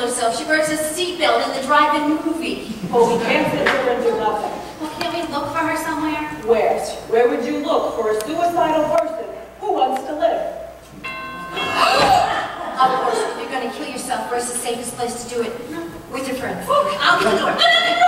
kill herself. She wears a seatbelt in the drive-in movie. Well, we can't sit here and do nothing. Well, can't we look for her somewhere? Where? Where would you look for a suicidal person who wants to live? Of course, if you're gonna kill yourself, where's the safest place to do it? With your friends. I'll kill. No,